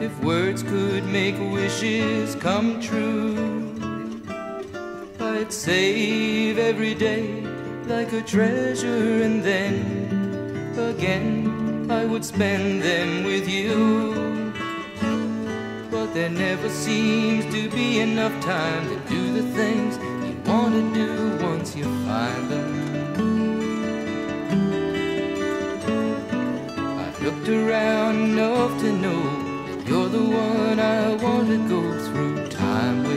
if words could make wishes come true, I'd save every day like a treasure, and then again I would spend them with you. But there never seems to be enough time to do the things you want to do once you find them. I've looked around enough to know you're the one I want to go through time.